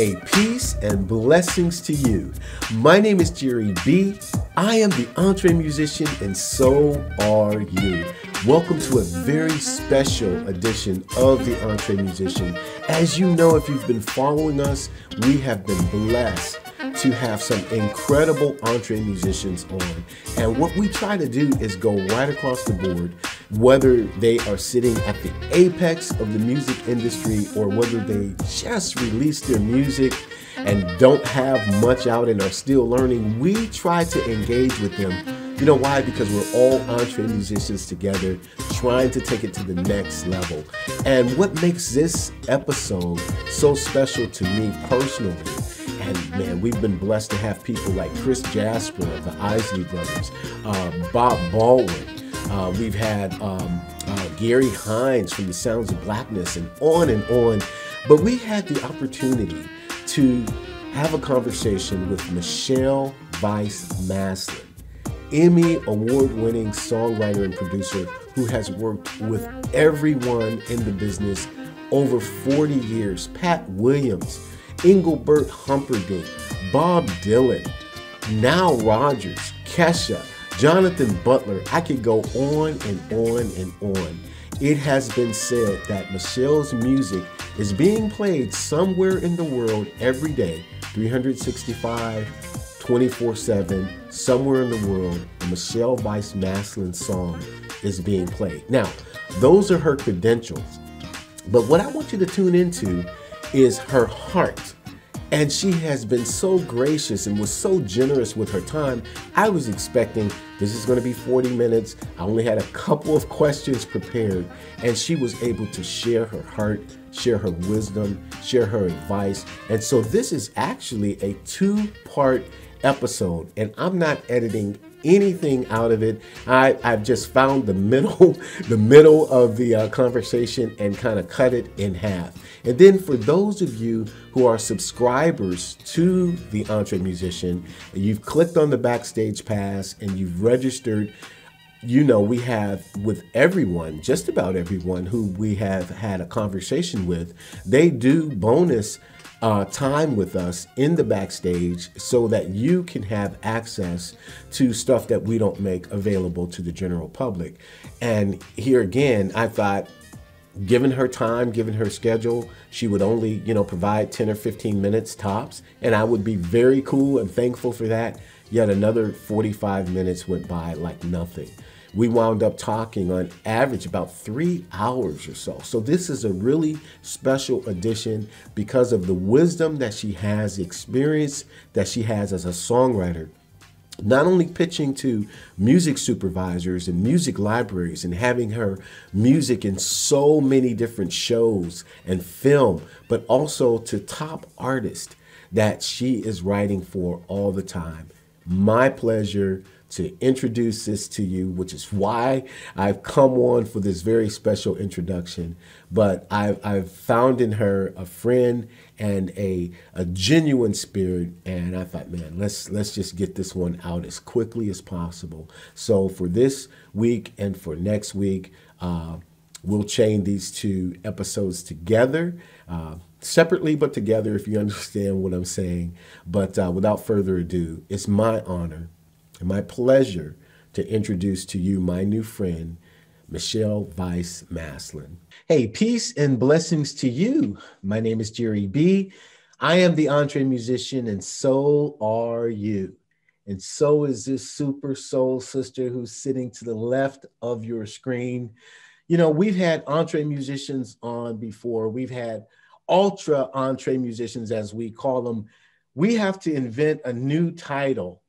Hey, peace and blessings to you. My name is Jere B. I am the entre musician, and so are you. Welcome to a very special edition of the EntreMusician. As you know, if you've been following us, we have been blessed to have some incredible entre musicians on. And what we try to do is go right across the board, whether they are sitting at the apex of the music industry or whether they just released their music and don't have much out and are still learning. We try to engage with them. You know why? Because we're all entre musicians together trying to take it to the next level. And what makes this episode so special to me personally and man, we've been blessed to have people like Chris Jasper of the Isley Brothers, uh, Bob Baldwin. Uh, we've had um, uh, Gary Hines from the Sounds of Blackness, and on and on. But we had the opportunity to have a conversation with Michelle Vice Maslin, Emmy award winning songwriter and producer who has worked with everyone in the business over 40 years. Pat Williams, Engelbert Humperdinck, Bob Dylan, Nile Rodgers, Kesha, Jonathan Butler. I could go on and on and on. It has been said that Michele's music is being played somewhere in the world every day, 365, 24 7, somewhere in the world, Michele Vice-Maslin song is being played. Now, those are her credentials. But what I want you to tune into is her heart. And she has been so gracious and was so generous with her time. I was expecting this is going to be 40 minutes. I only had a couple of questions prepared, and she was able to share her heart, share her wisdom, share her advice. And so this is actually a two part episode, and I'm not editing anything out of it. I, I've just found the middle, the middle of the uh, conversation and kind of cut it in half. And then for those of you who are subscribers to the EntreMusician, you've clicked on the backstage pass and you've registered you know, we have with everyone, just about everyone who we have had a conversation with, they do bonus uh, time with us in the backstage so that you can have access to stuff that we don't make available to the general public. And here again, I thought, given her time, given her schedule, she would only, you know, provide 10 or 15 minutes tops. And I would be very cool and thankful for that. Yet another 45 minutes went by like nothing we wound up talking on average about three hours or so. So, this is a really special edition because of the wisdom that she has, the experience that she has as a songwriter. Not only pitching to music supervisors and music libraries and having her music in so many different shows and film, but also to top artists that she is writing for all the time. My pleasure to introduce this to you, which is why I've come on for this very special introduction. But I've, I've found in her a friend and a, a genuine spirit, and I thought, man, let's let's just get this one out as quickly as possible. So for this week and for next week, uh, we'll chain these two episodes together. Uh, separately but together if you understand what I'm saying. But uh, without further ado, it's my honor and my pleasure to introduce to you my new friend, Michelle Vice Maslin. Hey, peace and blessings to you. My name is Jere B. I am the entre musician, and so are you. And so is this super soul sister who's sitting to the left of your screen. You know, we've had entre musicians on before, we've had ultra entre musicians, as we call them. We have to invent a new title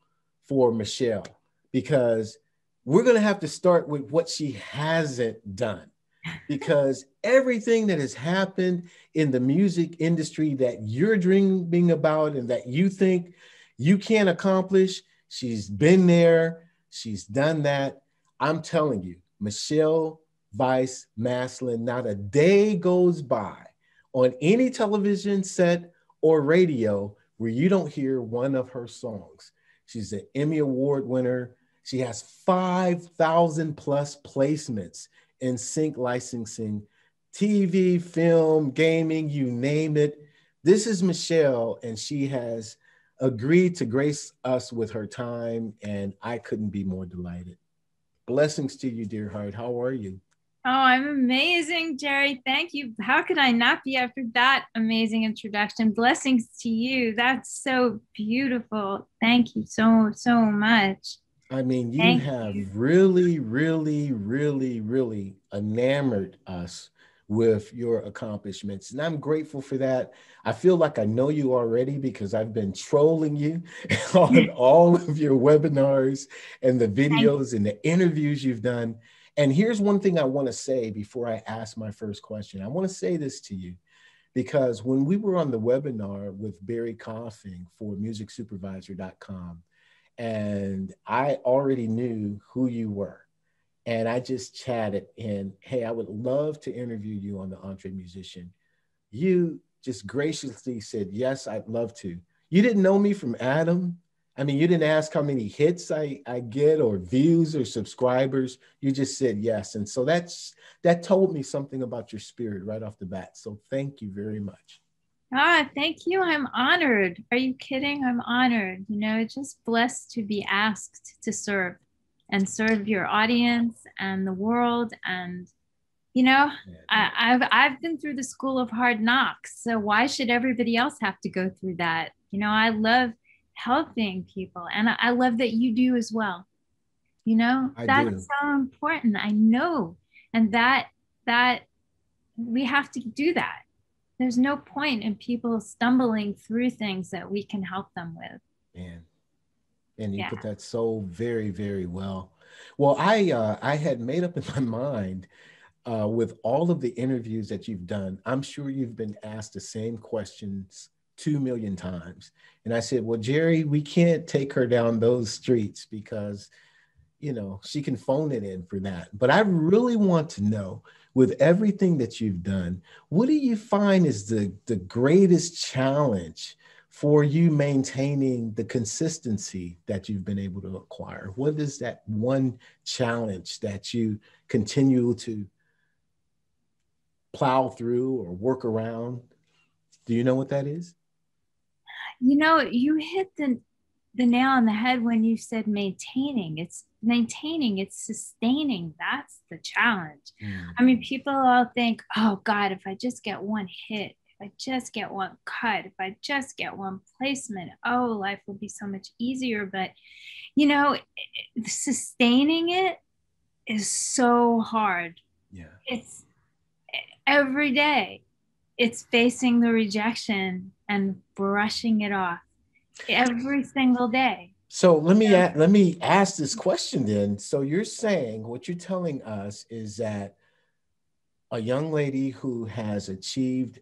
for Michele because we're going to have to start with what she hasn't done because everything that has happened in the music industry that you're dreaming about and that you think you can't accomplish, she's been there, she's done that. I'm telling you, Michelle Vice Maslin, not a day goes by on any television set or radio where you don't hear one of her songs. She's an Emmy Award winner. She has 5,000 plus placements in sync licensing, TV, film, gaming, you name it. This is Michele, and she has agreed to grace us with her time, and I couldn't be more delighted. Blessings to you, dear heart. How are you? Oh, I'm amazing, Jere. Thank you. How could I not be after that amazing introduction? Blessings to you. That's so beautiful. Thank you so, so much. I mean, you Thank have you. really, really, really, really enamored us with your accomplishments. And I'm grateful for that. I feel like I know you already because I've been trolling you on all of your webinars and the videos and the interviews you've done. And here's one thing I want to say before I ask my first question. I want to say this to you because when we were on the webinar with Barry Coffing for musicsupervisor.com, and I already knew who you were and I just chatted and hey, I would love to interview you on the EntreMusician. You just graciously said, yes, I'd love to. You didn't know me from Adam. I mean, you didn't ask how many hits I, I get or views or subscribers. You just said yes. And so that's that told me something about your spirit right off the bat. So thank you very much. Ah, thank you. I'm honored. Are you kidding? I'm honored. You know, just blessed to be asked to serve and serve your audience and the world and you know I, have i've been through the school of hard knocks so why should everybody else have to go through that you know i love helping people. And i, I love that you do as well. You know I that's do. so important. I know. And that that we have to do that. There's no point in people stumbling through things that we can help them with. Man. And you yeah. put that so very very well. Well i uh, i had made up in my mind uh, with all of the interviews that you've done i'm sure you've been asked the same questions two million times and i said well jerry we can't take her down those streets because you know she can phone it in for that but i really want to know with everything that you've done what do you find is the the greatest challenge for you maintaining the consistency that you've been able to acquire? What is that one challenge that you continue to plow through or work around? Do you know what that is? You know, you hit the the nail on the head when you said maintaining. It's maintaining, it's sustaining. That's the challenge. Mm. I mean, people all think, oh God, if I just get one hit, if I just get one cut, if I just get one placement, oh, life will be so much easier. But, you know, sustaining it is so hard. Yeah. It's every day, it's facing the rejection and brushing it off every single day. So let me yeah. let me ask this question then. So you're saying what you're telling us is that a young lady who has achieved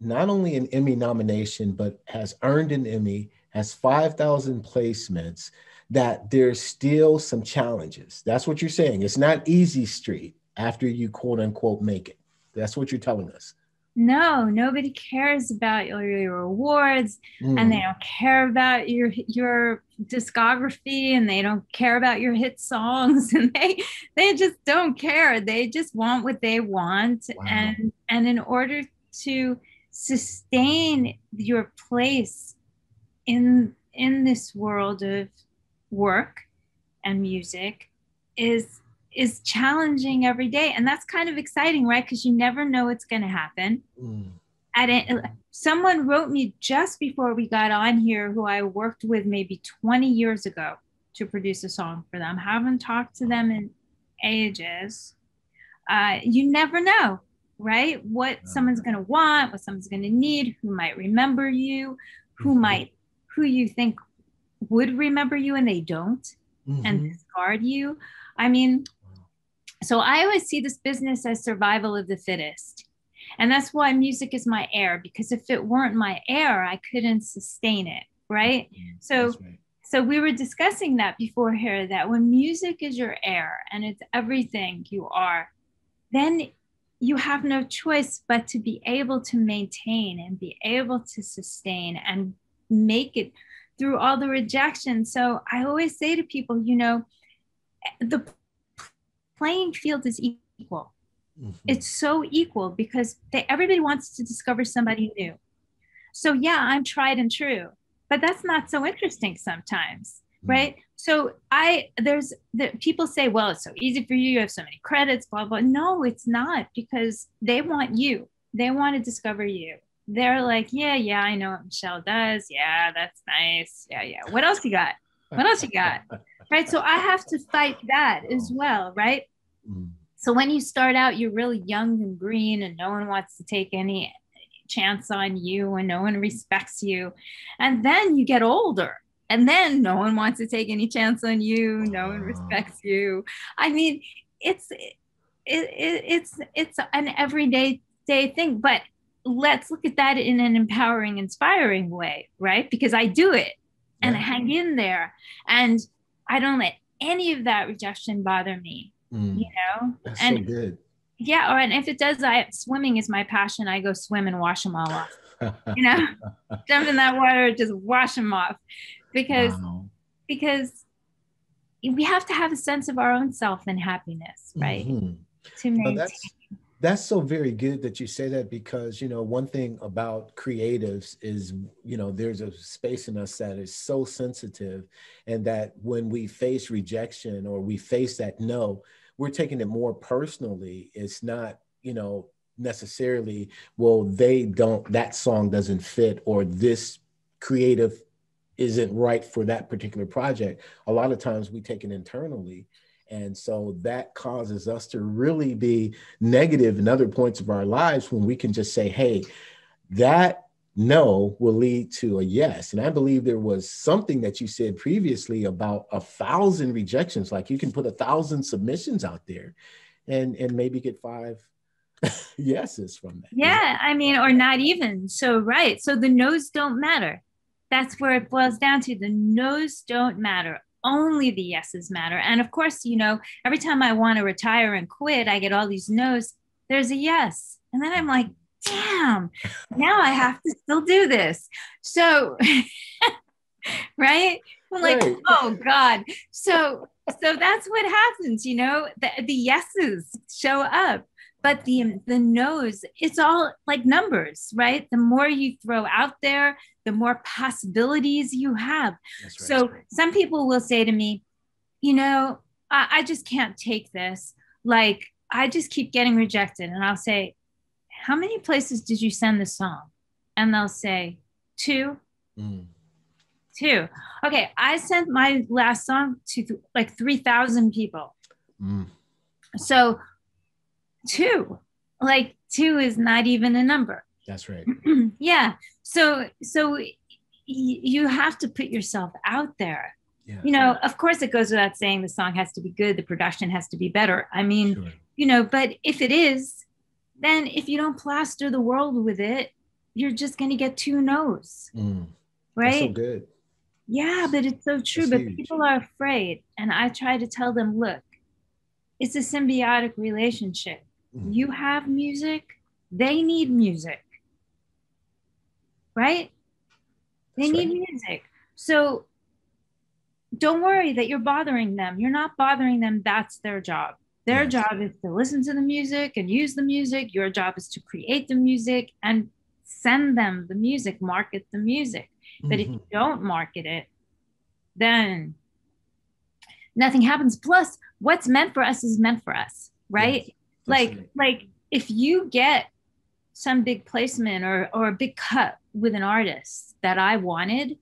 not only an Emmy nomination, but has earned an Emmy, has 5,000 placements, that there's still some challenges. That's what you're saying. It's not easy street after you quote unquote make it. That's what you're telling us. No, nobody cares about your, your awards mm. and they don't care about your your discography and they don't care about your hit songs and they they just don't care. They just want what they want wow. and and in order to sustain your place in in this world of work and music is is challenging every day and that's kind of exciting right because you never know what's going to happen mm. at it, someone wrote me just before we got on here who i worked with maybe 20 years ago to produce a song for them haven't talked to them in ages uh, you never know right? What someone's going to want, what someone's going to need, who might remember you, who mm-hmm. might, who you think would remember you and they don't mm-hmm. and discard you. I mean, so I always see this business as survival of the fittest. And that's why music is my air, because if it weren't my air, I couldn't sustain it, right? Mm-hmm. So, right. so we were discussing that before here that when music is your air and it's everything you are, then you have no choice but to be able to maintain and be able to sustain and make it through all the rejection. So I always say to people, you know, the playing field is equal. Mm-hmm. It's so equal because they, everybody wants to discover somebody new. So yeah, I'm tried and true, but that's not so interesting sometimes, mm. right? So I there's the people say, well, it's so easy for you. You have so many credits, blah blah. No, it's not because they want you. They want to discover you. They're like, yeah, yeah, I know what Michele does. Yeah, that's nice. Yeah, yeah. What else you got? What else you got? right. So I have to fight that as well, right? Mm. So when you start out, you're really young and green, and no one wants to take any chance on you, and no one respects you. And then you get older, and then no one wants to take any chance on you. No one respects you. I mean, it's it, it, it's it's an everyday day thing, but let's look at that in an empowering, inspiring way, right? Because I do it and yeah. I hang in there, and I don't let any of that rejection bother me mm. you know That's and so good yeah or and if it does i swimming is my passion i go swim and wash them all off you know jump in that water just wash them off because wow. because we have to have a sense of our own self and happiness right mm-hmm. to maintain. That's so very good that you say that because you know one thing about creatives is you know there's a space in us that is so sensitive and that when we face rejection or we face that no we're taking it more personally. It's not you know necessarily well they don't that song doesn't fit or this creative isn't right for that particular project. A lot of times we take it internally and so that causes us to really be negative in other points of our lives when we can just say, hey, that no will lead to a yes. And I believe there was something that you said previously about a thousand rejections. Like you can put a thousand submissions out there and, and maybe get five yeses from that. Yeah. I mean, or not even. So, right. So the no's don't matter. That's where it boils down to. The no's don't matter only the yeses matter. And of course, you know, every time I want to retire and quit, I get all these no's. There's a yes. And then I'm like, damn, now I have to still do this. So, right? I'm like, right. oh God. So, so that's what happens, you know, the, the yeses show up but the the no's it's all like numbers right? The more you throw out there the more possibilities you have. Right. so some people will say to me you know I, I, just can't take this. Like i just keep getting rejected. And i'll say how many places did you send the song? And they'll say two. Mm. two. Okay i sent my last song to like 3000 people. Mm. so two. Like two is not even a number. That's right. yeah. So so y- you have to put yourself out there. Yeah. You know, of course it goes without saying the song has to be good, the production has to be better. I mean, sure. you know, but if it is, then if you don't plaster the world with it, you're just going to get two no's. Mm. Right? That's so good. Yeah, but it's so true. That's but huge. people are afraid. And I try to tell them, look, it's a symbiotic relationship. Mm-hmm. You have music, they need music. Right? They That's need right. music. So don't worry that you're bothering them. You're not bothering them. That's their job. Their yes. job is to listen to the music and use the music. Your job is to create the music and send them the music, market the music. But mm-hmm. if you don't market it, then nothing happens. Plus, what's meant for us is meant for us, right? Yes like like if you get some big placement or or a big cut with an artist that I wanted,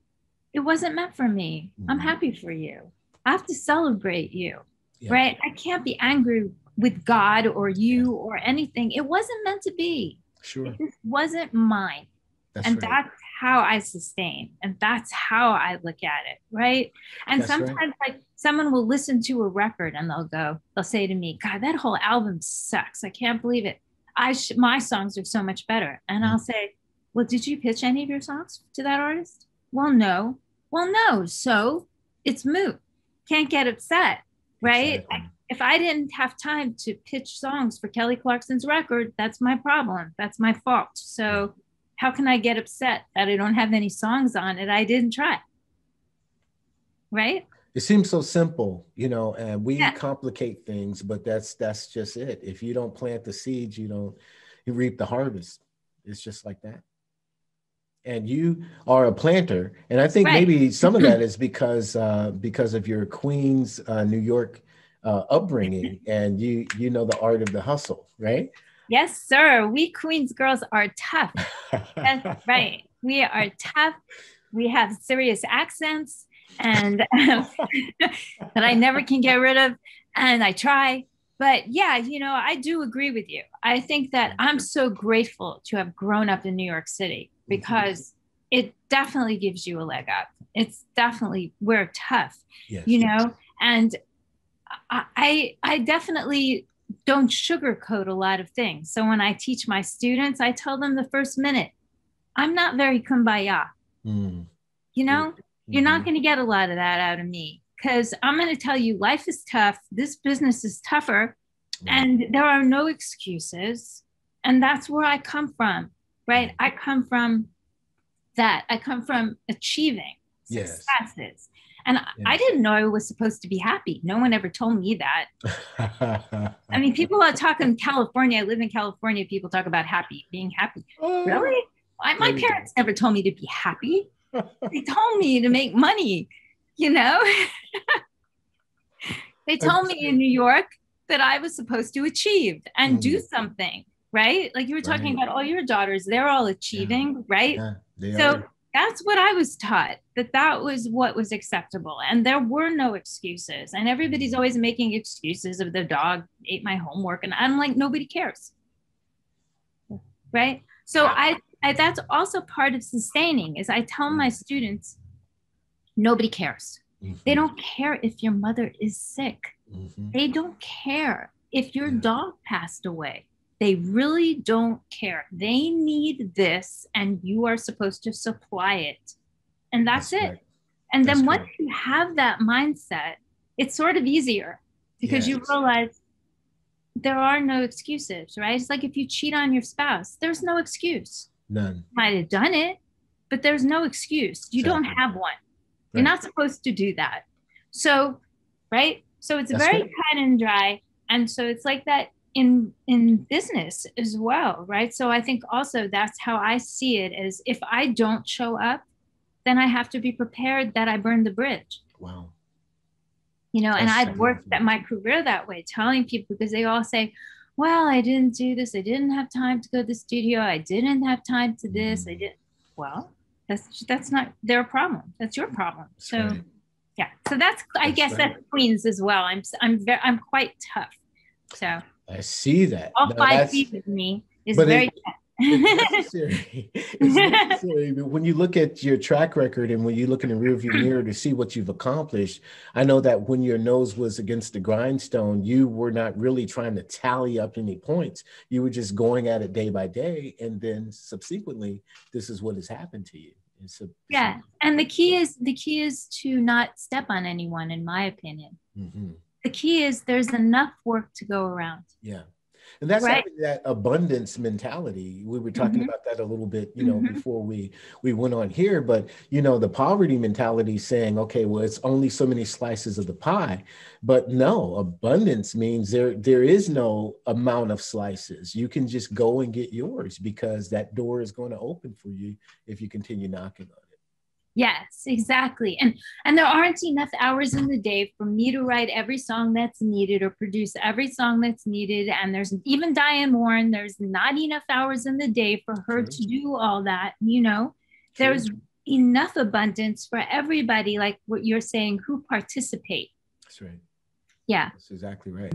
it wasn't meant for me. Mm-hmm. I'm happy for you. I have to celebrate you. Yeah. Right? I can't be angry with God or you or anything. It wasn't meant to be. Sure. It wasn't mine. That's and right. that's how I sustain. And that's how I look at it. Right. And that's sometimes, right. like, someone will listen to a record and they'll go, they'll say to me, God, that whole album sucks. I can't believe it. I sh- my songs are so much better. And mm-hmm. I'll say, Well, did you pitch any of your songs to that artist? Well, no. Well, no. So it's moot. Can't get upset. Right. Exactly. I, if I didn't have time to pitch songs for Kelly Clarkson's record, that's my problem. That's my fault. So how can I get upset that I don't have any songs on it? I didn't try. Right? It seems so simple, you know, and we yeah. complicate things, but that's that's just it. If you don't plant the seeds, you don't you reap the harvest. It's just like that. and you are a planter and i think right. maybe some of that is because uh, because of your queens uh, new york uh, upbringing and you you know the art of the hustle right yes sir. We queens girls are tough. That's right. We are tough. We have serious accents and um, that i never can get rid of and i try. But yeah you know i do agree with you. I think that i'm so grateful to have grown up in new york city Mm-hmm. because it definitely gives you a leg up. It's definitely we're tough, yes. you know, and I I definitely don't sugarcoat a lot of things. So when I teach my students, I tell them the first minute, I'm not very kumbaya. Mm. You know, mm-hmm. you're not mm-hmm. going to get a lot of that out of me because I'm going to tell you life is tough. This business is tougher, and there are no excuses. And that's where I come from right? I come from that. I come from achieving yes. successes. And yes. I didn't know I was supposed to be happy. No one ever told me that. I mean, people are talking California. I live in California. People talk about happy, being happy. Oh, really? I, my parents never told me to be happy. they told me to make money, you know? they told me in New York that I was supposed to achieve and mm. do something right? Like you were talking right. about all your daughters, they're all achieving, yeah. right? Yeah, so are. That's what I was taught that that was what was acceptable. And there were no excuses. And everybody's mm. always making excuses of the dog ate my homework. And I'm like, nobody cares. Right. So I, I that's also part of sustaining is I tell my mm. students, nobody cares. Mm-hmm. They don't care if your mother is sick. Mm-hmm. They don't care if your dog passed away. They really don't care. They need this, and you are supposed to supply it. And that's, that's it. Right. And that's then once you have that mindset, it's sort of easier because yes. you realize there are no excuses, right? It's like if you cheat on your spouse, there's no excuse. None. You might have done it, but there's no excuse. You exactly. don't have one. Right. You're not supposed to do that. So, right? So it's That's very good. cut and dry. And so it's like that in in business as well right? So i think also that's how i see it is if i don't show up then i have to be prepared that i burn the bridge. Wow. You know that's and i've worked at my career that way telling people because they all say well i didn't do this. I didn't have time to go to the studio. I didn't have time to this. Mm. i didn't well that's that's not their problem. That's your problem. That's so right. yeah. So that's, that's i guess right. that's queens as well. I'm i'm very i'm quite tough. So I see that. All now, five feet of me is very. It, it's necessary. it's necessary. When you look at your track record and when you look in the rearview mirror to see what you've accomplished, I know that when your nose was against the grindstone, you were not really trying to tally up any points. You were just going at it day by day, and then subsequently, this is what has happened to you. A, yeah, and the key is the key is to not step on anyone, in my opinion. Mm-hmm the key is there's enough work to go around. Yeah. And that's right. that abundance mentality. We were talking mm-hmm. about that a little bit, you know, mm-hmm. before we we went on here. But you know, the poverty mentality saying, okay, well, it's only so many slices of the pie. But no, abundance means there there is no amount of slices. You can just go and get yours because that door is going to open for you if you continue knocking on. Yes, exactly. And and there aren't enough hours in the day for me to write every song that's needed or produce every song that's needed. And there's even Diane Warren, there's not enough hours in the day for her True. to do all that, you know. True. There's enough abundance for everybody, like what you're saying, who participate. That's right. Yeah. That's exactly right.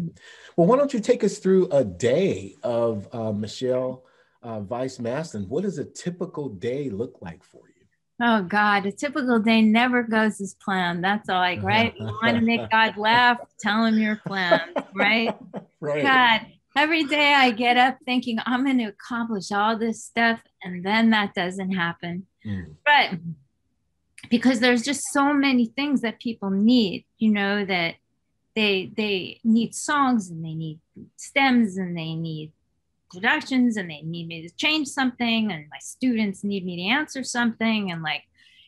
Well, why don't you take us through a day of uh, Michele uh, Vice-Maslin? What does a typical day look like for you? Oh God, a typical day never goes as planned. That's all like, right? You want to make God laugh, tell him your plans, right? right? God, every day I get up thinking I'm going to accomplish all this stuff, and then that doesn't happen. Mm. But because there's just so many things that people need, you know, that they they need songs and they need stems and they need productions and they need me to change something and my students need me to answer something and like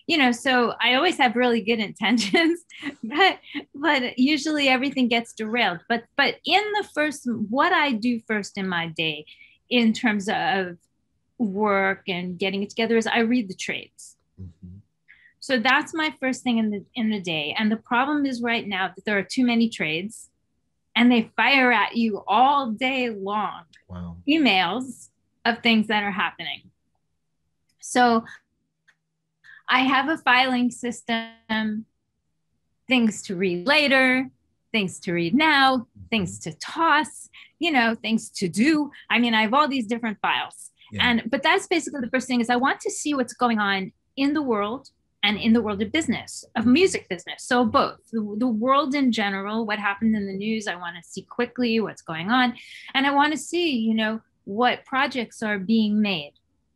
you know so i always have really good intentions but but usually everything gets derailed but but in the first what i do first in my day in terms of work and getting it together is I read the trades. Mm-hmm. So that's my first thing in the in the day. And the problem is right now that there are too many trades and they fire at you all day long. Wow. Emails of things that are happening. So I have a filing system, things to read later, things to read now, things to toss, you know, things to do. I mean, I have all these different files. Yeah. And but that's basically the first thing is I want to see what's going on in the world and in the world of business, of mm-hmm. music business. So both the, the world in general, what happened in the news, I want to see quickly what's going on. And I want to see, you know, what projects are being made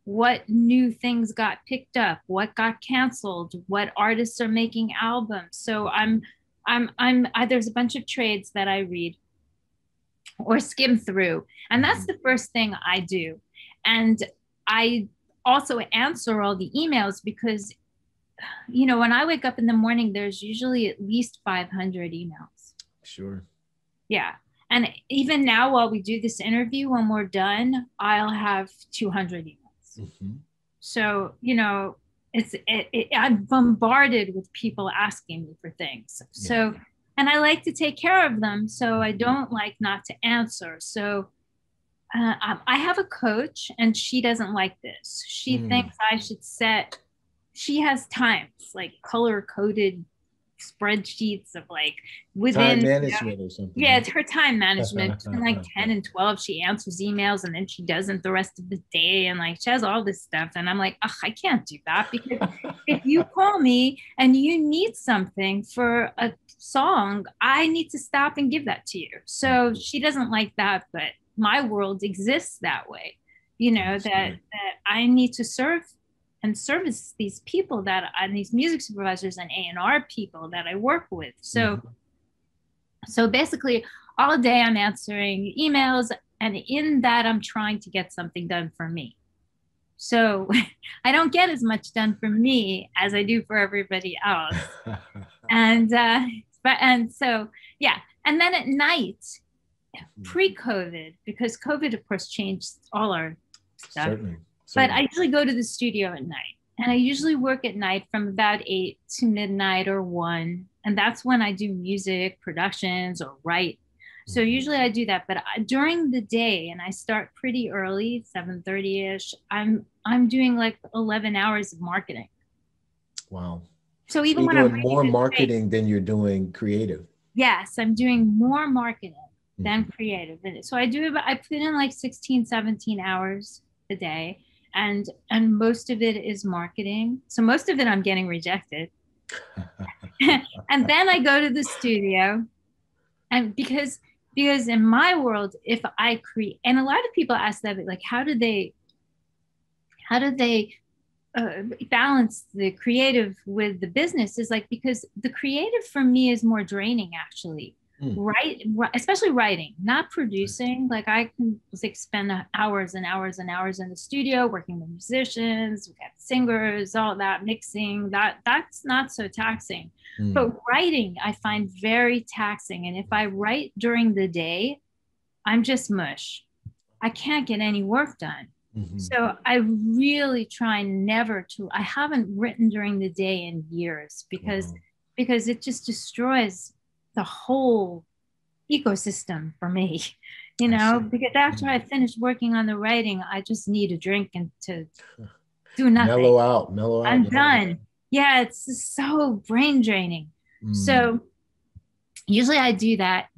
what new things got picked up what got canceled what artists are making albums. So i'm i'm i'm I, there's a bunch of trades that i read or skim through. And that's mm-hmm. the first thing i do. And i also answer all the emails because you know when i wake up in the morning there's usually at least 500 emails sure yeah and even now while we do this interview when we're done i'll have 200 emails Mm-hmm. So, you know, it's it, it, I'm bombarded with people asking me for things. Yeah. So, and I like to take care of them. So I don't like not to answer. So uh, I have a coach and she doesn't like this. She mm. thinks I should set, she has times like color coded spreadsheets of like within time management or something. Yeah, it's her time management. and like 10 and 12, she answers emails and then she doesn't the rest of the day. And like she has all this stuff. And I'm like, oh, I can't do that because if you call me and you need something for a song, I need to stop and give that to you. So mm-hmm. she doesn't like that, but my world exists that way. You know, that that I need to serve and service these people that and these music supervisors and A&R people that I work with. So mm-hmm. so basically all day I'm answering emails and in that I'm trying to get something done for me. So I don't get as much done for me as I do for everybody else. and uh but and so yeah, and then at night mm-hmm. pre-COVID because COVID of course changed all our stuff. Certainly but I usually go to the studio at night and I usually work at night from about eight to midnight or one. And that's when I do music productions or write. So mm-hmm. usually I do that, but during the day, and I start pretty early, 7:30 ish. I'm I'm doing like 11 hours of marketing. Wow. So even so when I'm more marketing than you're doing creative. Yes, I'm doing more marketing mm-hmm. than creative. So I do I put in like 16, 17 hours a day and and most of it is marketing. So most of it i'm getting rejected. And then i go to the studio and because because in my world if i create and a lot of people ask that like how do they how do they uh, balance the creative with the business? Is like because the creative for me is more draining actually mm. write especially writing not producing like i can like spend hours and hours and hours in the studio working with musicians we got singers all that mixing that that's not so taxing mm. but writing i find very taxing and if i write during the day i'm just mush i can't get any work done Mm-hmm. So I really try never to. I haven't written during the day in years because wow. because it just destroys the whole ecosystem for me you know because after i finish working on the writing i just need a drink and to do nothing. Mellow out mellow out i'm done. out. yeah it's so brain draining. Mm. so usually i do that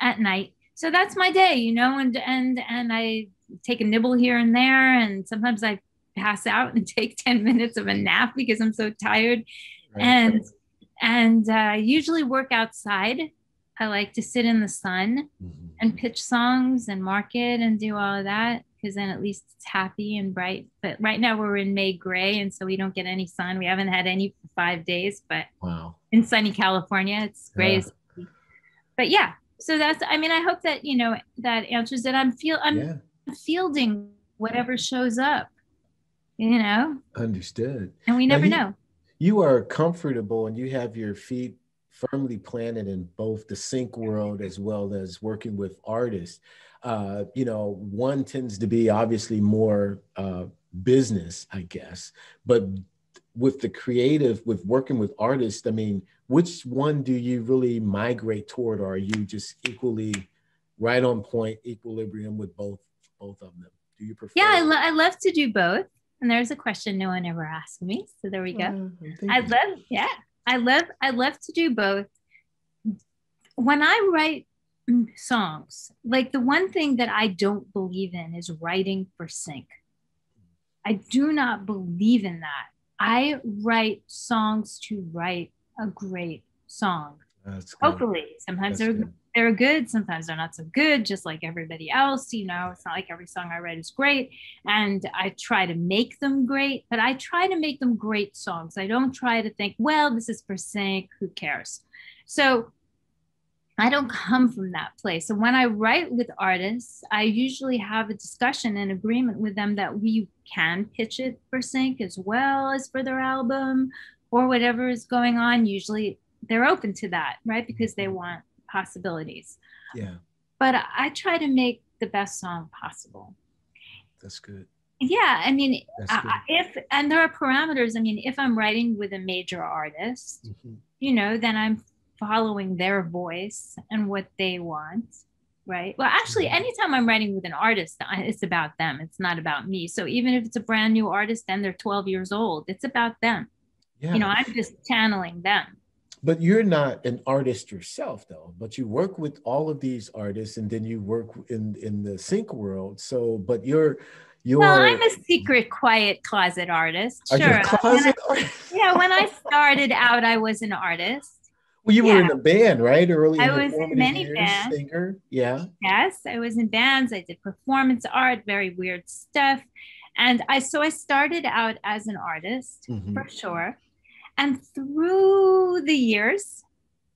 at night. So that's my day you know and and and i take a nibble here and there and sometimes i pass out and take 10 minutes of a nap because i'm so tired. Right. and and uh, usually work outside. I like to sit in the sun mm-hmm. and pitch songs and market and do all of that because then at least it's happy and bright. But right now we're in May gray, and so we don't get any sun. We haven't had any for five days, but wow, in sunny California, it's gray. Yeah. But yeah, so that's. I mean, I hope that you know that answers it. I'm feel I'm yeah. fielding whatever shows up. You know. Understood. And we never you, know you are comfortable and you have your feet firmly planted in both the sync world as well as working with artists. Uh, you know, one tends to be obviously more uh, business, I guess, but with the creative, with working with artists, I mean, which one do you really migrate toward, or are you just equally right on point, equilibrium with both both of them? Do you prefer? Yeah, I, lo- I love to do both. And there's a question no one ever asked me, so there we go. Uh, I love, yeah, I love, I love to do both. When I write songs, like the one thing that I don't believe in is writing for sync. I do not believe in that. I write songs to write a great song. Hopefully, sometimes That's they're good. They're good, sometimes they're not so good. Just like everybody else, you know, it's not like every song I write is great, and I try to make them great. But I try to make them great songs. I don't try to think, well, this is for sync. Who cares? So I don't come from that place. So when I write with artists, I usually have a discussion and agreement with them that we can pitch it for sync as well as for their album or whatever is going on. Usually they're open to that, right? Because they mm-hmm. want possibilities. Yeah. But I try to make the best song possible. That's good. Yeah, I mean, I, if and there are parameters. I mean, if I'm writing with a major artist, mm-hmm. you know, then I'm following their voice and what they want right well actually mm-hmm. anytime i'm writing with an artist it's about them it's not about me so even if it's a brand new artist and they're 12 years old it's about them yeah. you know i'm just channeling them but you're not an artist yourself though but you work with all of these artists and then you work in in the sync world so but you're you're, well, I'm a secret, quiet closet artist. Sure. Closet I, artist? yeah, when I started out, I was an artist. Well, you yeah. were in a band, right? Early. I was in many years, bands. Singer, yeah. Yes, I was in bands. I did performance art, very weird stuff, and I so I started out as an artist mm-hmm. for sure, and through the years,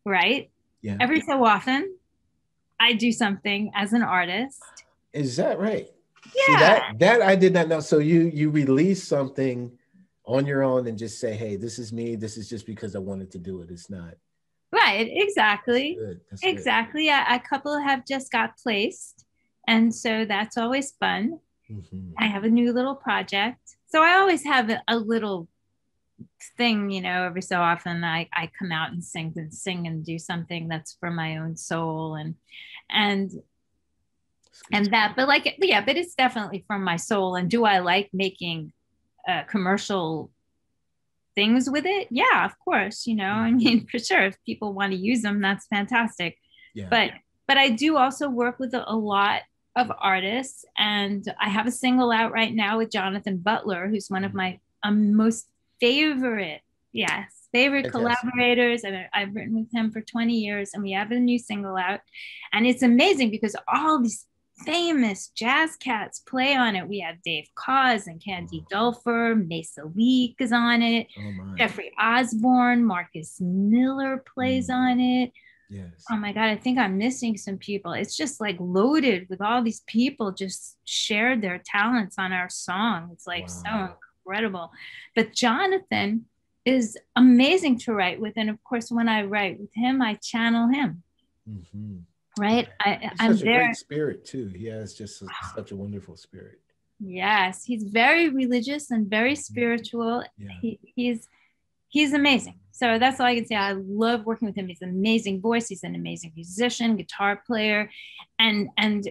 right? Yeah. Every so often, I do something as an artist. Is that right? Yeah. See, that that I did not know. So you you release something on your own and just say, "Hey, this is me. This is just because I wanted to do it. It's not." Right, exactly. That's that's exactly. A, a, couple have just got placed. And so that's always fun. Mm-hmm. I have a new little project. So I always have a, a, little thing, you know, every so often I, I come out and sing and sing and do something that's for my own soul and and and that but like yeah but it's definitely from my soul and do i like making uh, commercial things with it yeah of course you know i mm-hmm. mean for sure if people want to use them that's fantastic yeah. but but i do also work with a, a lot of artists and i have a single out right now with jonathan butler who's one of mm-hmm. my um, most favorite yes favorite collaborators I've, I've written with him for 20 years and we have a new single out and it's amazing because all these famous jazz cats play on it. We have Dave Koz and Candy oh. Dulfer, Maysa Leak is on it, oh Jeffrey Osborne, Marcus Miller plays mm. on it. Yes. Oh my God, I think I'm missing some people. It's just like loaded with all these people just shared their talents on our song. It's like wow. so incredible. But Jonathan is amazing to write with. And of course, when I write with him, I channel him. Mm-hmm right? I, I'm such a great spirit too. He has just a, such a wonderful spirit. Yes, he's very religious and very mm-hmm. spiritual. Yeah. He, he's he's amazing. So that's all I can say. I love working with him. He's an amazing voice. He's an amazing musician, guitar player, and and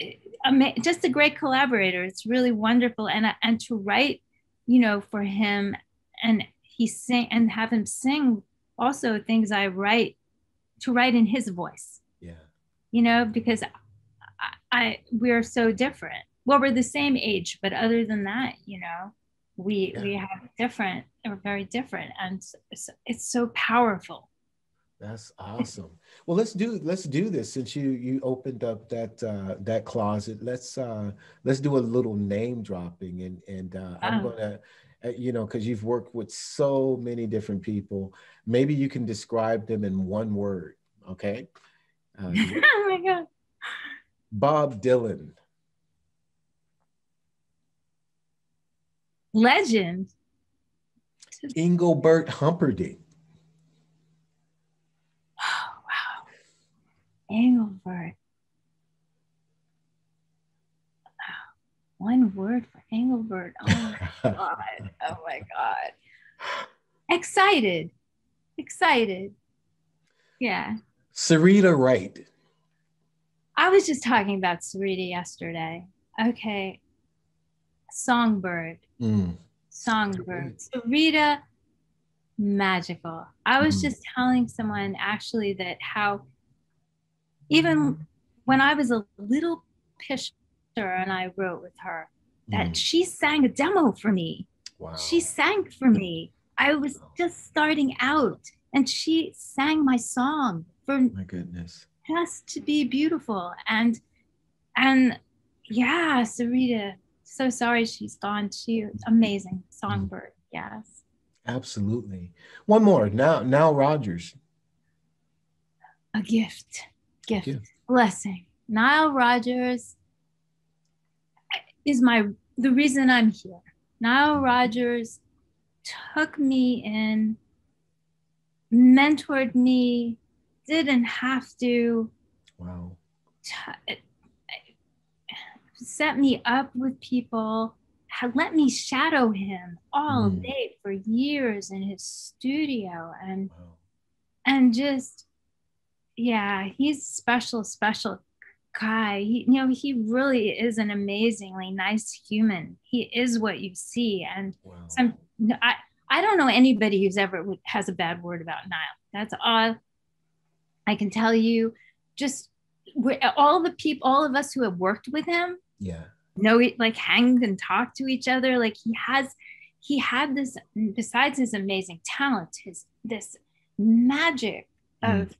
eh, just a great collaborator. It's really wonderful. And and to write, you know, for him, and he sing and have him sing also things I write to write in his voice Yeah. you know, because I, I we're so different. Well, we're the same age, but other than that, you know, we yeah. we have different, we're very different, and it's, it's so powerful. That's awesome. Well, let's do let's do this since you you opened up that uh, that closet. Let's uh, let's do a little name dropping and and uh, I'm oh. gonna uh, you know because you've worked with so many different people. Maybe you can describe them in one word. Okay. Uh, oh my God. Bob Dylan. Legend. Engelbert Humperdinck. Engelbert. One word for Engelbert. Oh my God. Oh my God. Excited. Excited. Yeah. Syreeta Wright. I was just talking about Syreeta yesterday. Okay. Songbird. Mm. Songbird. Syreeta, magical. I was mm. just telling someone actually that how even when I was a little pisher and I wrote with her, that mm. she sang a demo for me. Wow. She sang for me. I was just starting out and she sang my song for my goodness. Just to be beautiful. And and yeah, Syreeta, so sorry she's gone. She amazing songbird. Yes. Absolutely. One more. Now Nile Rodgers. A gift gift, blessing. Nile Rodgers is my the reason I'm here. Nile Rodgers took me in, mentored me, didn't have to. Wow. T- set me up with people, had let me shadow him all mm. day for years in his studio and wow. and just yeah, he's special, special guy. He, you know, he really is an amazingly nice human. He is what you see. And wow. some, I, I don't know anybody who's ever has a bad word about Nile. That's all I can tell you. Just all the people, all of us who have worked with him, yeah, know it like hang and talk to each other. Like he has, he had this. Besides his amazing talent, his this magic mm.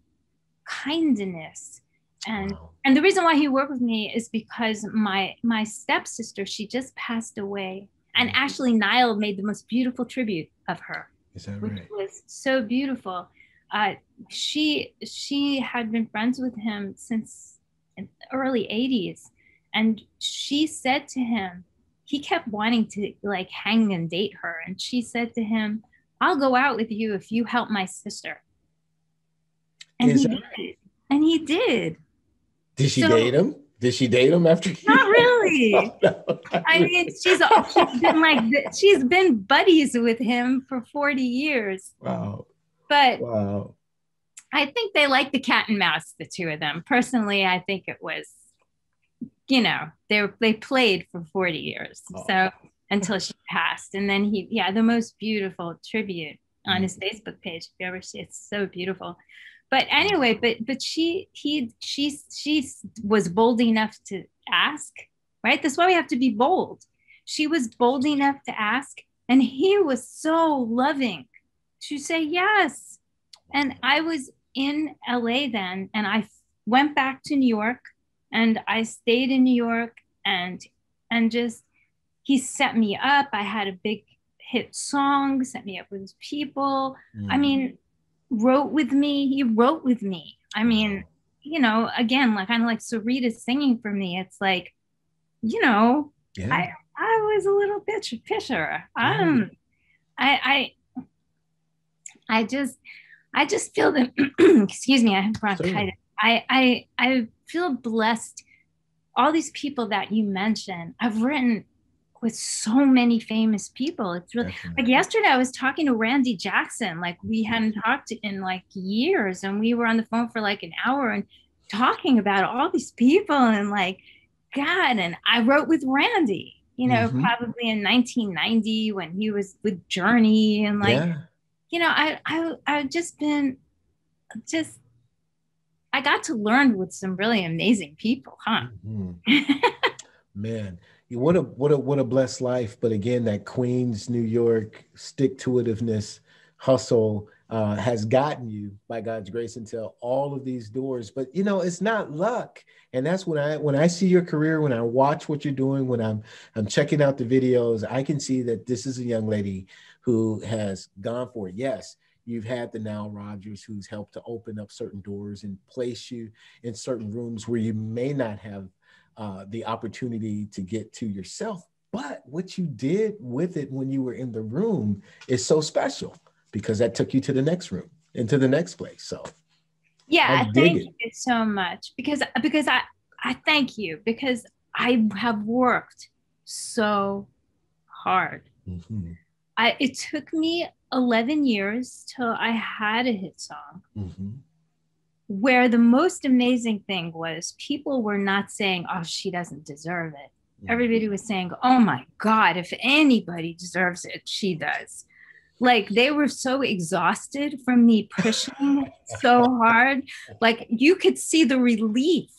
Kindness and wow. and the reason why he worked with me is because my my stepsister she just passed away and mm-hmm. Ashley Nile made the most beautiful tribute of her is that which right? was so beautiful uh, she she had been friends with him since early 80s and she said to him he kept wanting to like hang and date her and she said to him i'll go out with you if you help my sister and Is he that- did. And he did. Did she so, date him? Did she date him after? Not really. oh, no, not I really. mean, she's, she's been like she's been buddies with him for forty years. Wow. But wow. I think they like the cat and mouse, the two of them. Personally, I think it was, you know, they they played for forty years. Oh. So until she passed, and then he, yeah, the most beautiful tribute on his mm. Facebook page. If you ever see, it's so beautiful but anyway but but she he she she was bold enough to ask right? That's why we have to be bold. She was bold enough to ask and he was so loving to say yes. And i was in la then and i went back to new york and i stayed in new york and and just he set me up. I had a big hit song set me up with his people mm. i mean wrote with me. He wrote with me. I mean, you know, again, like kind of like Syreeta singing for me. It's like, you know, yeah. I I was a little bitch pisher. Um, I I I just I just feel that. excuse me, I have bronchitis. I I I feel blessed. All these people that you mentioned, I've written with so many famous people. It's really Definitely. like yesterday I was talking to Randy Jackson. Like we hadn't talked in like years and we were on the phone for like an hour and talking about all these people and like God. And I wrote with Randy, you know, mm-hmm. probably in 1990 when he was with Journey and like, yeah. you know, I I I've just been just I got to learn with some really amazing people, huh? Mm-hmm. Man, what a what a what a blessed life. But again that queens new york stick to itiveness hustle uh, has gotten you by god's grace into all of these doors. But you know it's not luck. And that's when i when i see your career when i watch what you're doing when i'm i'm checking out the videos i can see that this is a young lady who has gone for it. Yes you've had the Nile Rodgers who's helped to open up certain doors and place you in certain rooms where you may not have uh, the opportunity to get to yourself. But what you did with it when you were in the room is so special because that took you to the next room, into the next place. So, Yeah, I thank it. you so much because because I I thank you because I have worked so hard. Mm-hmm. I it took me 11 years till I had a hit song. Mm-hmm. Where the most amazing thing was people were not saying, "Oh, she doesn't deserve it." Mm-hmm. Everybody was saying, "Oh my god, if anybody deserves it, she does." like they were so exhausted from me pushing so hard like you could see the relief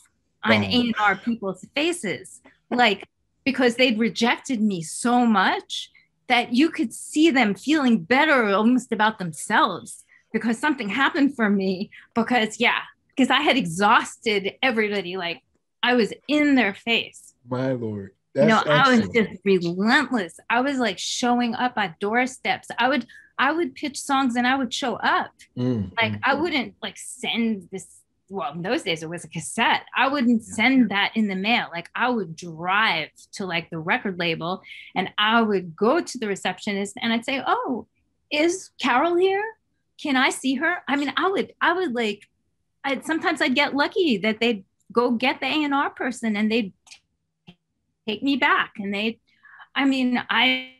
on A&R people's faces like because they'd rejected me so much that you could see them feeling better almost about themselves because something happened for me because yeah because I had exhausted everybody like I was in their face my lord that's you know, excellent. I was just relentless. I was like showing up at doorsteps. I would I would pitch songs and I would show up. Mm, like mm, I wouldn't like send this. Well, in those days it was a cassette. I wouldn't send that in the mail. Like I would drive to like the record label and I would go to the receptionist and I'd say, "Oh, is Carol here? Can I see her?" I mean, I would I would like I sometimes I'd get lucky that they'd go get the A&R person and they'd take me back and they I mean, I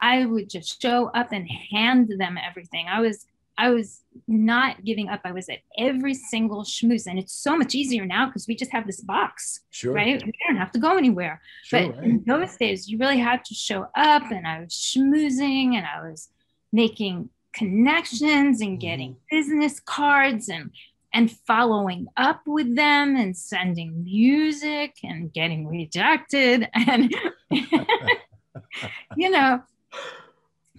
I would just show up and hand them everything. I was I was not giving up. I was at every single schmooze, and it's so much easier now because we just have this box, sure. right? We don't have to go anywhere. Sure, but right. in those days, you really had to show up, and I was schmoozing, and I was making connections and getting mm-hmm. business cards and and following up with them and sending music and getting rejected and you know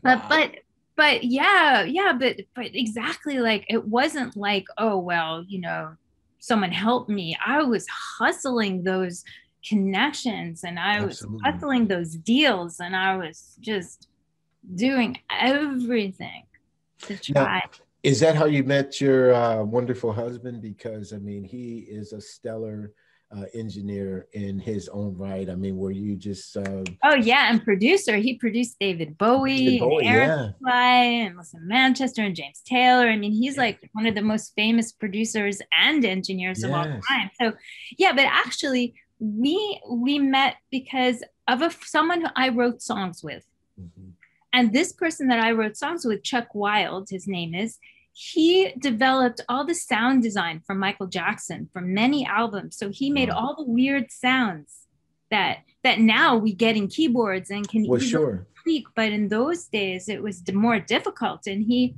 but wow. but but yeah yeah but but exactly like it wasn't like oh well you know someone helped me i was hustling those connections and i Absolutely. was hustling those deals and i was just doing everything to try now, is that how you met your uh, wonderful husband because i mean he is a stellar uh, engineer in his own right. I mean, were you just? Uh, oh yeah, and producer. He produced David Bowie, David Bowie and Aaron yeah. and Melissa Manchester and James Taylor. I mean, he's like one of the most famous producers and engineers yes. of all time. So yeah, but actually, we we met because of a someone who I wrote songs with. Mm-hmm. And this person that I wrote songs with, Chuck Wild, his name is, he developed all the sound design from Michael Jackson from many albums. So he made all the weird sounds that that now we get in keyboards and can well, sure. tweak. But in those days, it was more difficult. And he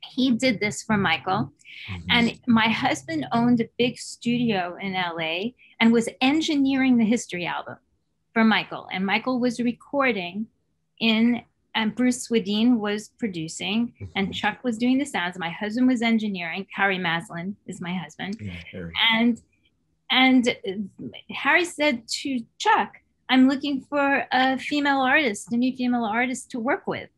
he did this for Michael. Mm-hmm. And my husband owned a big studio in LA and was engineering the history album for Michael. And Michael was recording in and Bruce Swedien was producing, and Chuck was doing the sounds. My husband was engineering. Harry Maslin is my husband, yeah, Harry. and and Harry said to Chuck, "I'm looking for a female artist, a new female artist to work with,"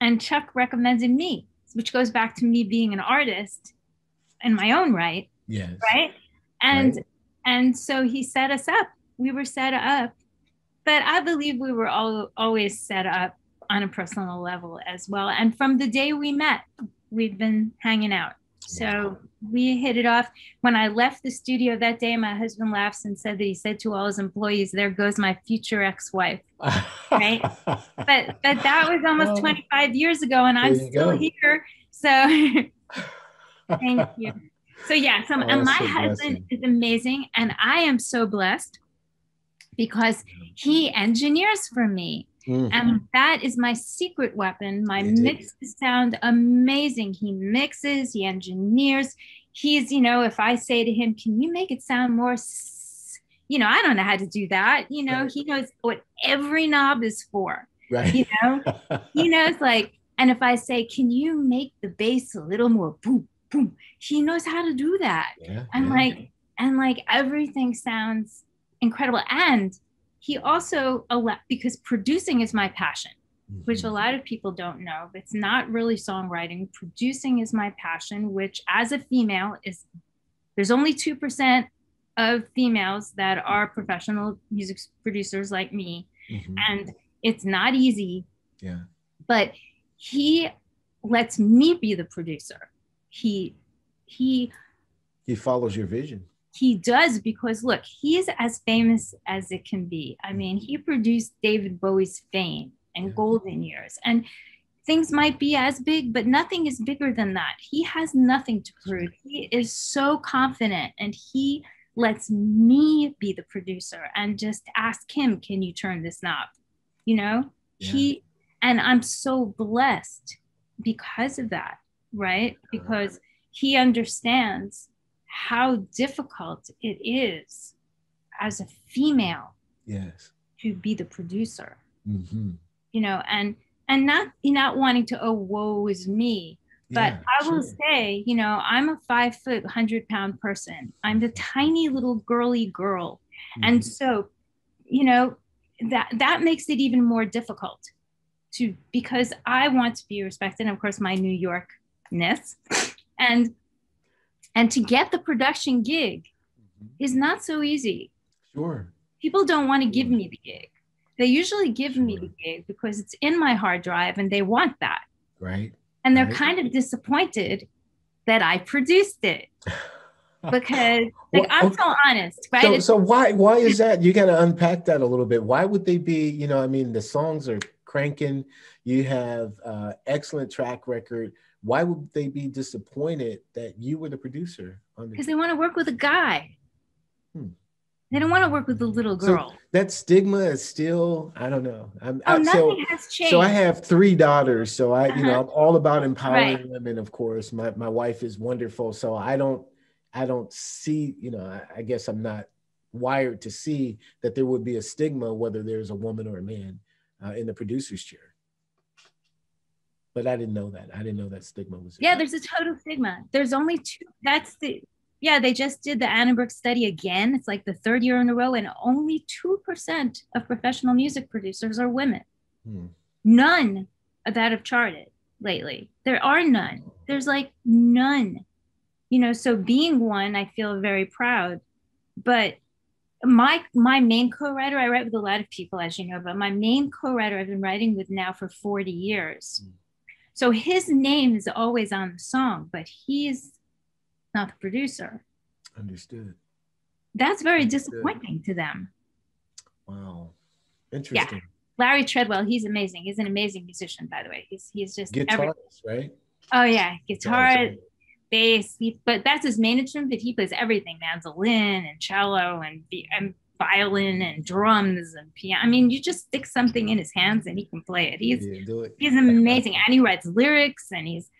and Chuck recommended me, which goes back to me being an artist in my own right. Yes. Right. And right. and so he set us up. We were set up but I believe we were all always set up on a personal level as well. And from the day we met, we've been hanging out. So we hit it off. When I left the studio that day, my husband laughs and said that he said to all his employees, "There goes my future ex-wife." right? but but that was almost 25 years ago, and I'm still go. here. So thank you. So yeah, so oh, and my husband is amazing, and I am so blessed because he engineers for me. Mm-hmm. And that is my secret weapon. My it mixes sound amazing. He mixes, he engineers. He's, you know, if I say to him, Can you make it sound more, you know, I don't know how to do that. You know, right. he knows what every knob is for. Right. You know, he knows like, and if I say, Can you make the bass a little more boom, boom? He knows how to do that. Yeah, and yeah. like, and like everything sounds incredible. And he also because producing is my passion which a mm-hmm. lot of people don't know it's not really songwriting. Producing is my passion which as a female is there's only 2% of females that are professional music producers like me. Mm-hmm. and it's not easy yeah. but he lets me be the producer. He he he follows your vision he does because look he's as famous as it can be. I mean he produced david bowie's fame and golden years and things might be as big but nothing is bigger than that. He has nothing to prove. he is so confident and he lets me be the producer and just ask him can you turn this knob? You know? Yeah. he and i'm so blessed because of that right? Because he understands how difficult it is as a female yes. to be the producer. Mm-hmm. you know and and not not wanting to oh woe is me. But Yeah, i will sure. say you know i'm a five foot 100 pound person. I'm the tiny little girly girl. And Mhm. so you know that that makes it even more difficult to because i want to be respected and of course my new yorkness. And and to get the production gig Mhm. is not so easy sure people don't want to give me the gig they usually give me the gig because it's in my hard drive and they want that right and they're Right. kind of disappointed that i produced it because like Well, i'm okay. so honest right So, It's- so why why is that? You got to unpack that a little bit. Why would they be? You know, I mean, the songs are cranking. You have uh, excellent track record. Why would they be disappointed that you were the producer on because the? they want to work with a guy. Hmm. They don't want to work with a little So girl. that stigma is still. I don't know. I'm oh, I, so. nothing has changed. So I have three daughters. So I, you know, Uh-huh. I'm all about empowering Right. women. Of course, my my wife is wonderful. So I don't, I don't see. You know, I, I guess I'm not wired to see that there would be a stigma whether there's a woman or a man uh, in the producer's chair. But I didn't know that. I didn't know that stigma was. yeah, there's a total stigma. There's only two. That's the. Yeah, they just did the Annenberg study again. It's like the third year in a row, and only two percent of professional music producers are women. Hmm. None that have charted lately. There are none. There's like none. You know, so being one, I feel very proud. But my my main co-writer, I write with a lot of people, as you know, but my main co-writer I've been writing with now for 40 years. Mm. So his name is always on the song, but he's not the producer. Understood. That's very Understood. disappointing to them. Wow. Interesting. Yeah. Larry Treadwell, he's amazing. He's an amazing musician, by the way. He's he's just every- Guitarist, right? oh yeah, guitar, Guitarist. bass. He, but that's his main instrument. But he plays everything: mandolin and cello and, and violin and drums and piano. I mean, you just stick something in his hands and he can play it. He's Yeah, it. he's amazing, and he writes lyrics and he's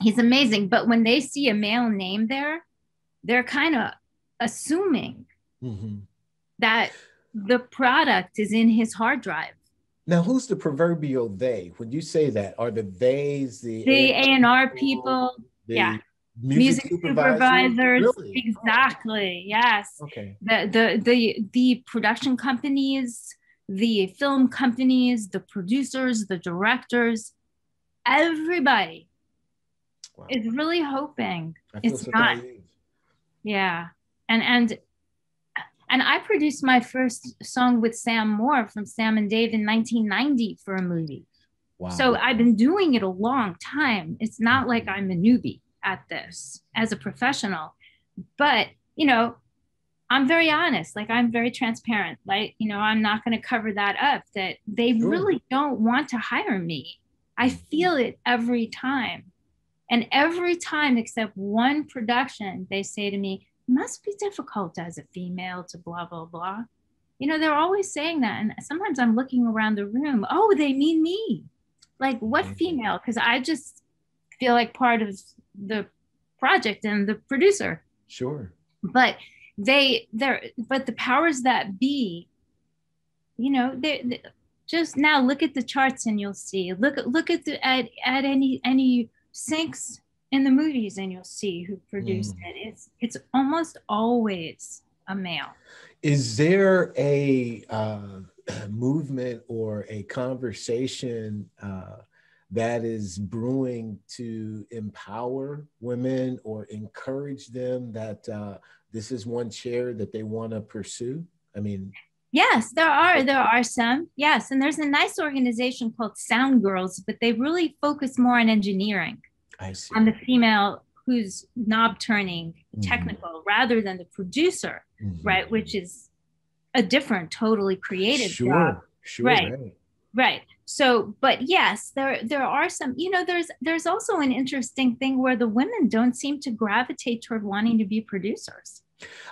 he's amazing. But when they see a male name there, they're kind of assuming Mhm. that the product is in his hard drive. Now, who's the proverbial they? When you say that, are the theys the The A and R people, the yeah. Music, music supervisors? supervisors, Really? Oh. exactly. Yes. Oh, okay. the the the the production companies the film companies the producers the directors everybody Wow. is really hoping it's so not- naive. yeah and and and i produced my first song with sam moore from sam and dave in 1990 for a movie Wow. so i've been doing it a long time it's not like i'm a newbie at this as a professional. But you know i'm very honest. Like i'm very transparent. Like you know i'm not going to cover that up that they Sure. really don't want to hire me. I feel it every time. And every time except one production they say to me must be difficult as a female to blah blah blah. You know they're always saying that. And sometimes i'm looking around the room oh they mean me. Like what Mhm. female? Because i just feel like part of the project and the producer sure. but they they're but the powers that be you know they, they- just now look at the charts and you'll see look look at the at, at any any synchs in the movies and you'll see who produced Mm. it it's it's almost always a male Is there a uh, movement or a conversation uh, that is brewing to empower women or encourage them that uh, this is one chair that they want to pursue? I mean, Yes, there are. There are some. Yes. And there's a nice organization called Sound Girls, but they really focus more on engineering, I see. on the female who's knob turning mm-hmm. technical rather than the producer, mm-hmm. right? Which is a different, totally creative sure, job. Sure, right. right. Right. So, but yes, there there are some, you know, there's there's also an interesting thing where the women don't seem to gravitate toward wanting to be producers.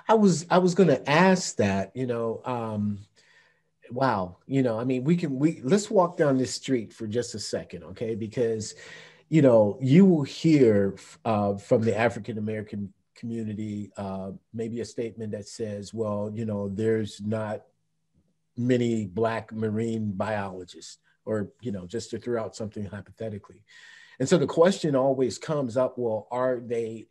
I was I was gonna ask that, you know, um, wow, you know, I mean, we can we let's walk down this street for just a second, okay? Because you know, you will hear uh, from the African American community uh, maybe a statement that says, well, you know, there's not many black marine biologists, or you know, just to throw out something hypothetically. And so the question always comes up: Well, are they?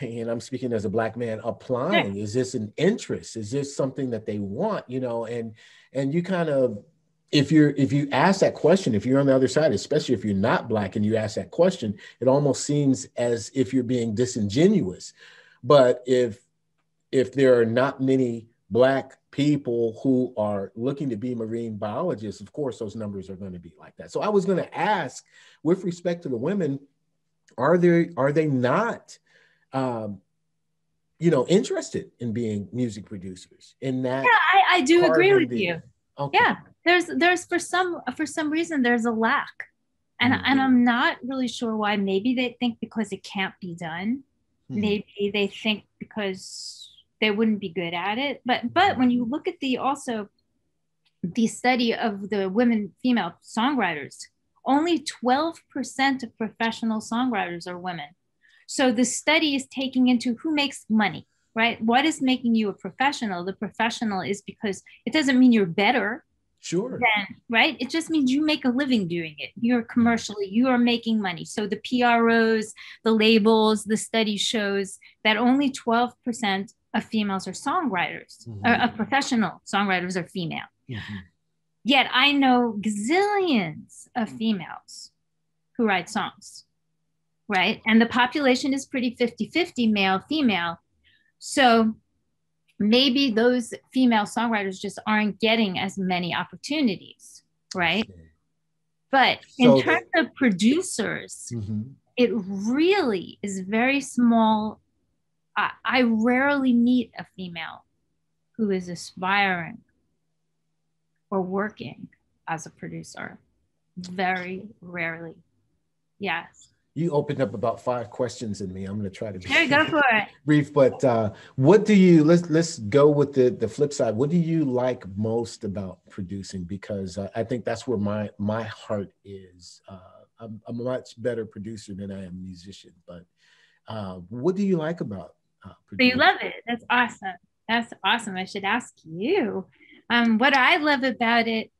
And I'm speaking as a black man applying. Is this an interest? Is this something that they want? You know, and and you kind of if you're if you ask that question if you're on the other side especially if you're not black and you ask that question it almost seems as if you're being disingenuous but if if there are not many black people who are looking to be marine biologists of course those numbers are going to be like that so i was going to ask with respect to the women are there are they not um, you know interested in being music producers in that yeah i, I do agree with you okay. yeah there's there's for some for some reason there's a lack and mm-hmm. and i'm not really sure why maybe they think because it can't be done mm-hmm. maybe they think because they wouldn't be good at it but but when you look at the also the study of the women female songwriters only 12% of professional songwriters are women so the study is taking into who makes money right what is making you a professional the professional is because it doesn't mean you're better Sure. Then, right? It just means you make a living doing it. You're commercially, you are making money. So the PROs, the labels, the study shows that only 12% of females are songwriters, mm-hmm. or of professional songwriters are female. Mm-hmm. Yet I know gazillions of females who write songs, right? And the population is pretty 50 50 male, female. So maybe those female songwriters just aren't getting as many opportunities, right? But in so, terms of producers, mm-hmm. it really is very small. I, I rarely meet a female who is aspiring or working as a producer. Very rarely. Yes you opened up about five questions in me. I'm going to try to be go for it. brief, but uh, what do you let's let's go with the the flip side. What do you like most about producing? Because uh, I think that's where my my heart is. Uh, I'm, I'm, a much better producer than I am musician. But uh, what do you like about? Uh, so you love it. That's awesome. That's awesome. I should ask you. Um, what I love about it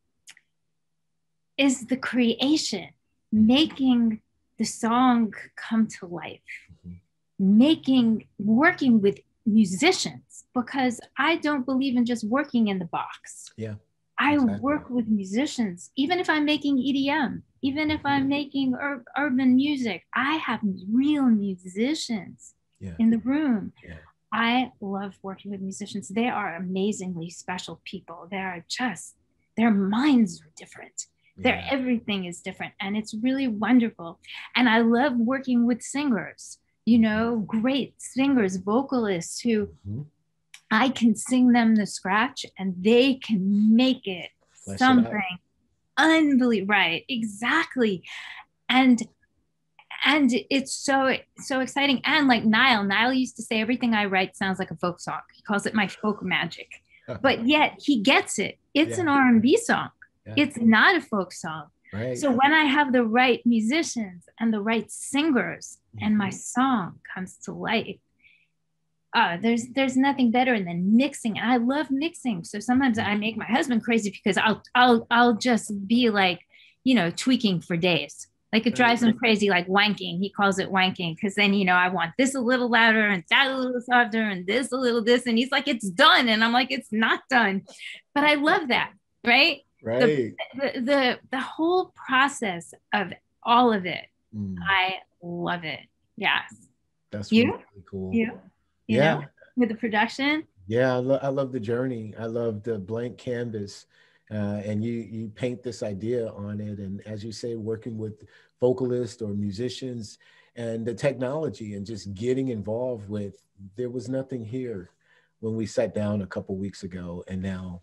is the creation, making the song come to life mm-hmm. making working with musicians because i don't believe in just working in the box yeah i exactly. work with musicians even if i'm making edm even if i'm making ur- urban music i have real musicians yeah. in the room. Yeah. i love working with musicians. They are amazingly special people. They are just their minds are different. Their everything is different and it's really wonderful. And i love working with singers you know great singers vocalists who mm-hmm. i can sing them the scratch and they can make it Flesh something it unbelievable right exactly. And and it's so so exciting and like Nile Nile used to say everything I write sounds like a folk song he calls it my folk magic but yet he gets it it's yeah. an R&B song yeah. It's not a folk song. Right. So when I have the right musicians and the right singers mm-hmm. and my mm-hmm. song comes to life, uh, there's there's nothing better than mixing. And I love mixing. So sometimes I make my husband crazy because I'll I'll I'll just be like, you know, tweaking for days. Like it drives him crazy, like wanking. He calls it wanking because then you know I want this a little louder and that a little softer and this a little this, and he's like, it's done, and I'm like, it's not done. But I love that, right? right. the, the, the the whole process of all of it mm. i love it. Yes. That's you? really cool. You, you yeah. know, with the production? Yeah I, lo- I love the journey. I love the blank canvas uh, and you you paint this idea on it. And as you say working with vocalists or musicians and the technology and just getting involved with there was nothing here when we sat down a couple weeks ago and now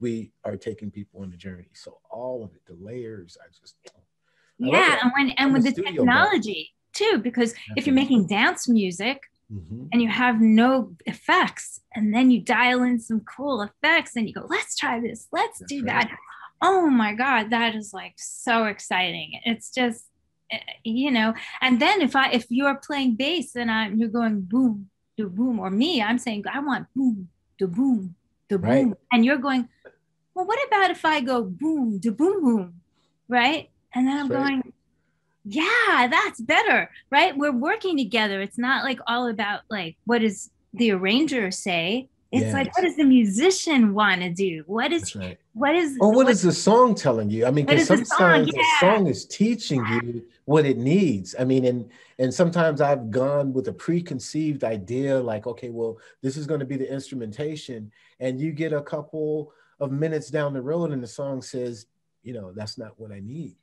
we are taking people on the journey. So all of it the layers i just I yeah and when and with the technology too because Definitely. if you're making dance music mm-hmm. and you have no effects and then you dial in some cool effects and you go let's try this let's That's do right. that oh my god that is like so exciting it's just eh, you know and then if i if you're playing bass and i'm you're going boom do boom or me i'm saying i want boom do boom do boom right. and you're going well what about if i go boom do boom boom right and then i'm right. going yeah that's better right we're working together it's not like all about like what does the arranger say it's yes. like what does the musician want to do what is right. what is or what, what is the song telling you i mean because sometimes the song? Yeah. song is teaching you what it needs i mean and and sometimes i've gone with a preconceived idea like okay well this is going to be the instrumentation and you get a couple of minutes down the road and the song says you know that's not what i need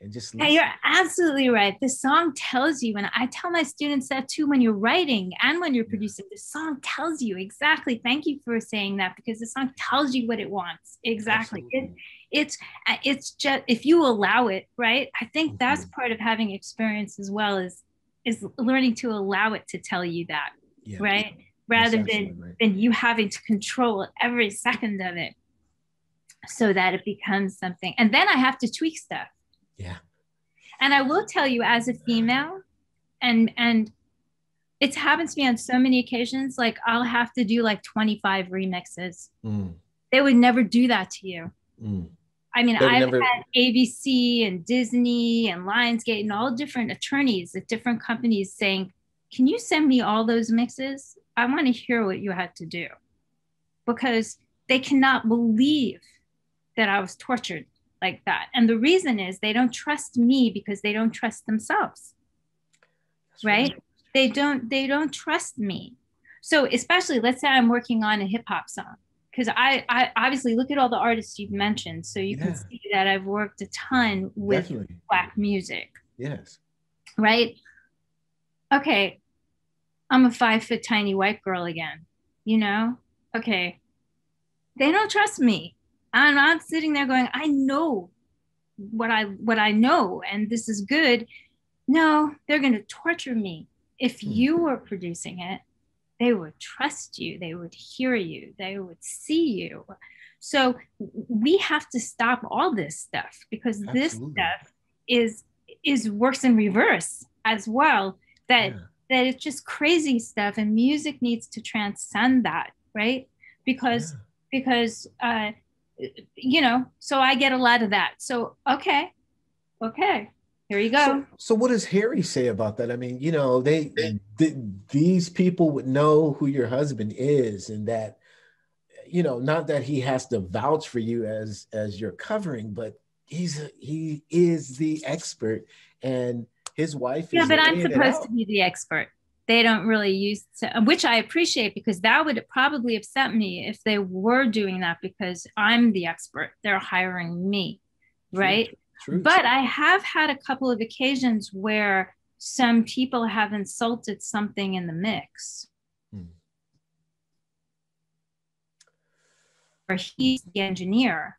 and just yeah, you're absolutely right. The song tells you and i tell my students that too when you're writing and when you're producing the song tells you exactly. Thank you for saying that because the song tells you what it wants. Exactly. It, it's uh, it's just if you allow it right? I think mm-hmm. that's part of having experience as well is is learning to allow it to tell you that yeah. right? Rather than right. than you having to control every second of it so that it becomes something. And then i have to tweak stuff yeah. And I will tell you, as a female, and and it's happened to me on so many occasions. Like I'll have to do like 25 remixes. Mm. They would never do that to you. Mm. I mean, I've never... had ABC and Disney and Lionsgate and all different attorneys at different companies saying, Can you send me all those mixes? I want to hear what you had to do. Because they cannot believe that I was tortured like that. And the reason is they don't trust me because they don't trust themselves. right? right? They don't they don't trust me. So especially let's say I'm working on a hip hop song because I, I obviously look at all the artists you've mentioned so you yeah. can see that I've worked a ton with Definitely. black music. Yes. Right? Okay. I'm a five foot tiny white girl again, you know? Okay. They don't trust me I'm not sitting there going, I know what I what I know and this is good. No, they're going to torture me. If hmm. you were producing it, they would trust you, they would hear you, they would see you. So we have to stop all this stuff because Absolutely. this stuff is is works in reverse as well. That yeah. that it's just crazy stuff, and music needs to transcend that, right? Because yeah. because uh, you know, so I get a lot of that. So, okay, okay, here you go. So, so what does Harry say about that? I mean, you know, they, they, these people would know who your husband is and that, you know, not that he has to vouch for you as as your covering, but he's he is the expert and his wife yeah but i'm supposed to be the expert they don't really use to, which I appreciate because that would probably upset me if they were doing that because I'm the expert. They're hiring me, right? True, true, but true. I have had a couple of occasions where some people have insulted something in the mix. Hmm. Or he's the engineer,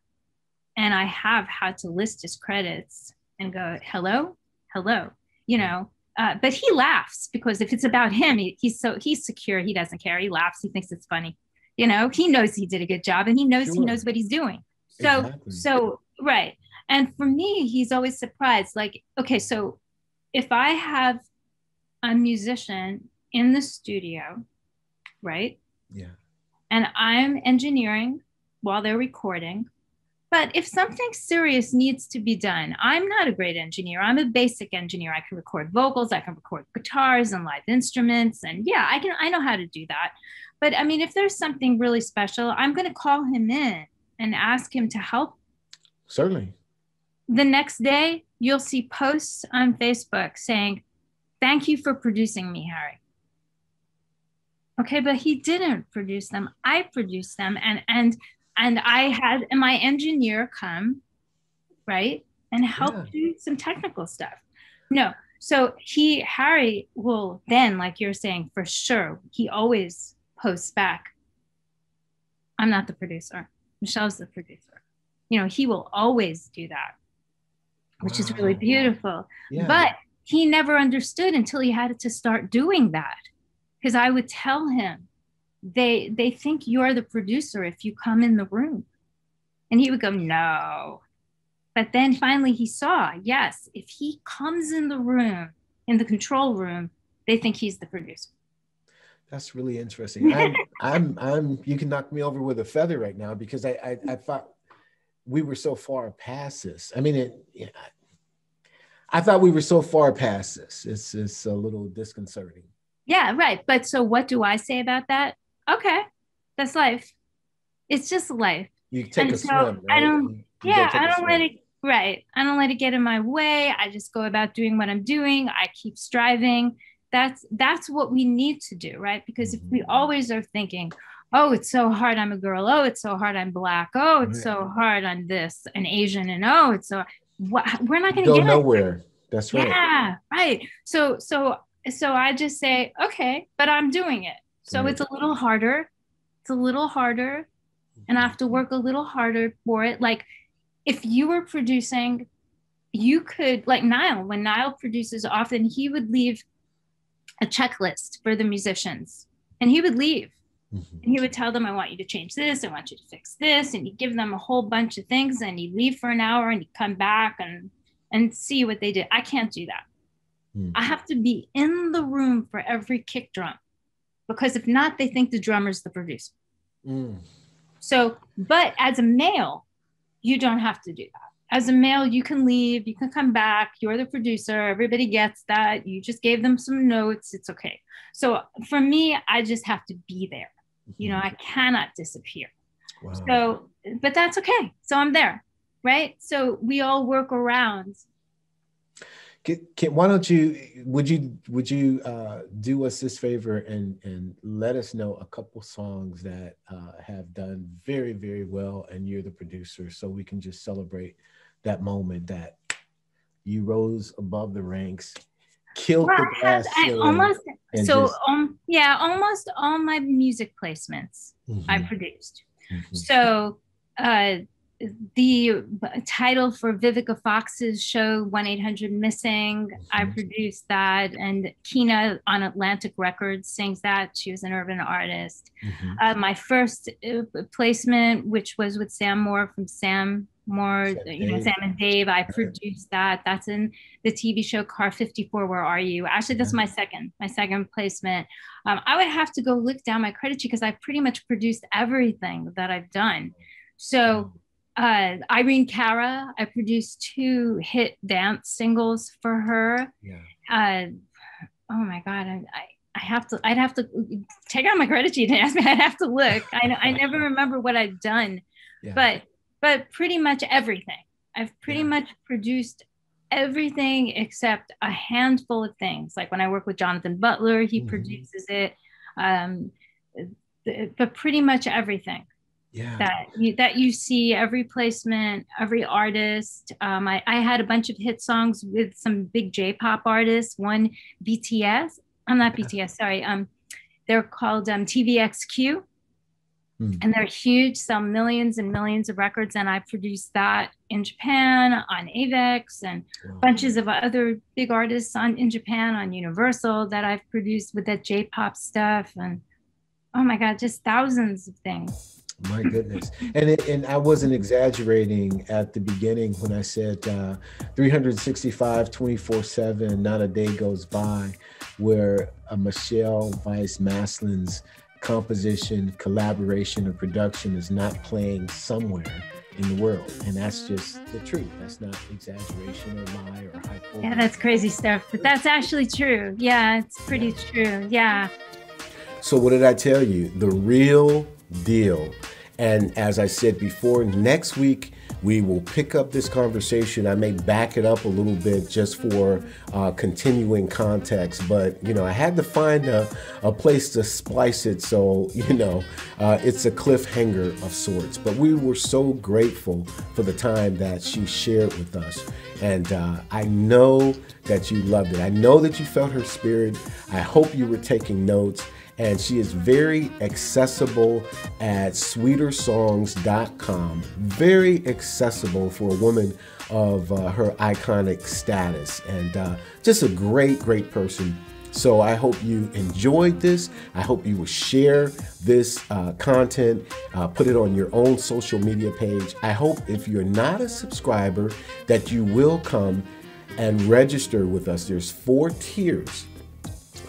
and I have had to list his credits and go, hello, hello, you know, uh, but he laughs because if it's about him, he, he's so he's secure. He doesn't care. He laughs. He thinks it's funny. You know, he knows he did a good job, and he knows sure. he knows what he's doing. So exactly. so right. And for me, he's always surprised. Like, okay, so if I have a musician in the studio, right? Yeah. And I'm engineering while they're recording, but if something serious needs to be done, I'm not a great engineer. I'm a basic engineer. I can record vocals, I can record guitars and live instruments. And yeah, I can I know how to do that. But I mean, if there's something really special, I'm going to call him in and ask him to help. Certainly. The next day, you'll see posts on Facebook saying, Thank you for producing me, Harry. Okay, but he didn't produce them. I produced them. And and and I had my engineer come, right, and help yeah. do some technical stuff. No, So he, Harry will then, like you're saying, for sure, he always posts back. I'm not the producer. Michele's the producer. You know, he will always do that, which wow. is really beautiful. Yeah. But he never understood until he had to start doing that. Because I would tell him, they they think you're the producer if you come in the room. And he would go, No, but then finally he saw, yes, if he comes in the room, in the control room, they think he's the producer. That's really interesting. I'm, I'm, I'm, you can knock me over with a feather right now because I, I, I thought we were so far past this. I mean, it, yeah, I thought we were so far past this. It's, it's a little disconcerting. Yeah, right. But so what do I say about that? Okay, that's life. It's just life. You take and a so swim. Right? I don't. You, you yeah, I don't let it Right. I don't let it get in my way. I just go about doing what I'm doing. I keep striving. That's that's what we need to do, right? Because if we mm-hmm. always are thinking, oh, it's so hard I'm a girl. Oh, it's so hard I'm black. Oh, it's so hard I'm this, an Asian, and oh, it's so what, we're not going to go nowhere. It. That's right. Yeah, right. So so so I just say, okay, but I'm doing it. So right. it's a little harder. It's a little harder, and I have to work a little harder for it. Like if you were producing, you could, like Nile, when Nile produces, often he would leave a checklist for the musicians and he would leave. Mm-hmm. And he would tell them, I want you to change this, I want you to fix this. And he'd give them a whole bunch of things and he'd leave for an hour and he'd come back and and see what they did. I can't do that. Mm. I have to be in the room for every kick drum because if not, they think the drummer's the producer. Mm. So, but as a male, you don't have to do that. As a male, you can leave, you can come back, you're the producer, everybody gets that. You just gave them some notes, it's okay. So for me, I just have to be there. You know, I mm-hmm. cannot disappear. Wow. So, but that's okay. So I'm there, right? So we all work around can, can, why don't you would you would you uh, do us this favor and and let us know a couple songs that uh, have done very very well and you're the producer so we can just celebrate that moment that you rose above the ranks killed well, the glass I almost so just, um yeah almost all my music placements mm-hmm. I produced mm-hmm. so uh the title for Vivica Fox's show, 1 800 Missing, I mm-hmm. produced that. And Kina on Atlantic Records sings that. She was an urban artist. Mm-hmm. Uh, my first uh, placement, which was with Sam Moore from Sam Moore, Sam you know, Sam and Dave, I produced that. That's in the TV show Car 54, Where Are You? Actually, that's my second, my second placement. Um, I would have to go look down my credit sheet because I pretty much produced everything that I've done. So, uh, Irene Cara, I produced two hit dance singles for her. Yeah. Uh, oh my God, I, I, I, have to, I'd have to take out my credit sheet and ask me, I'd have to look. I, I never remember what I've done, yeah. but, but pretty much everything. I've pretty yeah. much produced everything except a handful of things. Like when I work with Jonathan Butler, he mm-hmm. produces it. Um, but pretty much everything yeah. that you, that you see every placement, every artist. Um, I, I had a bunch of hit songs with some big J-pop artists. One BTS. I'm not BTS. Sorry. Um, they're called um, TVXQ, hmm. and they're huge. Sell millions and millions of records. And I produced that in Japan on Avex and wow. bunches of other big artists on in Japan on Universal that I've produced with that J-pop stuff. And oh my God, just thousands of things. My goodness. And it, and I wasn't exaggerating at the beginning when I said uh, 365, 24 7, not a day goes by where a Michelle Weiss Maslin's composition, collaboration, or production is not playing somewhere in the world. And that's just the truth. That's not exaggeration or lie or hyperbole. Yeah, that's crazy stuff. But that's actually true. Yeah, it's pretty yeah. true. Yeah. So, what did I tell you? The real deal. And as I said before, next week We will pick up this conversation. I may back it up a little bit just for uh, continuing context, but you know, I had to find a, a place to splice it so you know uh, it's a cliffhanger of sorts. But we were so grateful for the time that she shared with us. And uh, I know that you loved it. I know that you felt her spirit. I hope you were taking notes and she is very accessible at sweetersongs.com. Very accessible for a woman of uh, her iconic status, and uh, just a great, great person. So I hope you enjoyed this. I hope you will share this uh, content, uh, put it on your own social media page. I hope if you're not a subscriber that you will come and register with us. There's four tiers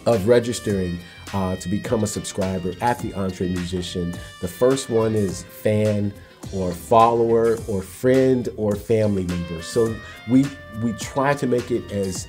of registering uh, to become a subscriber at the EntreMusician. The first one is fan or follower or friend or family member. So we we try to make it as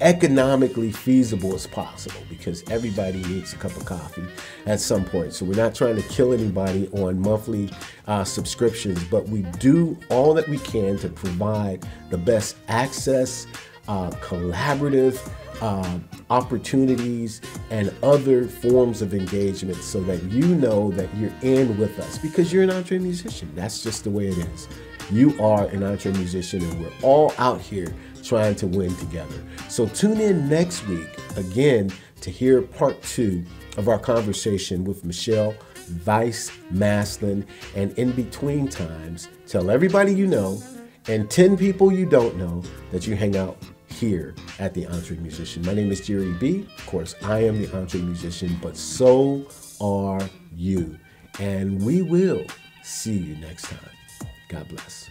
economically feasible as possible because everybody needs a cup of coffee at some point. So we're not trying to kill anybody on monthly uh, subscriptions, but we do all that we can to provide the best access, uh, collaborative uh, opportunities and other forms of engagement so that you know that you're in with us because you're an entre musician. That's just the way it is. You are an entre musician, and we're all out here trying to win together. So tune in next week again to hear part two of our conversation with Michelle Vice Maslin. And in between times, tell everybody you know and 10 people you don't know that you hang out here at the EntreMusician. My name is Jere B. Of course, I am the EntreMusician, but so are you. And we will see you next time. God bless.